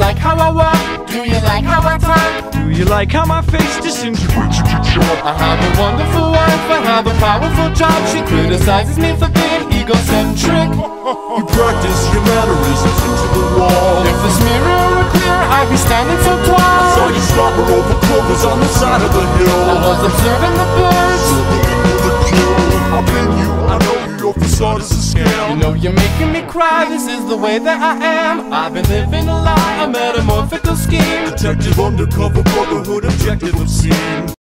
like how I walk? Do you like how I talk? Do you like how my face disintegrates? I have a wonderful wife, I have a powerful job. She criticizes me for being egocentric. You practice your mannerisms into the wall. If this mirror were clear, I'd be standing so tall. I Saw you slobber over clovers on the side of the hill I was observing the birds. I've been you, I know you, your facade is a You scam. know you're making me cry, this is the way that I am. I've been living a lie, a metamorphical scheme. Detective undercover brotherhood objective obscene.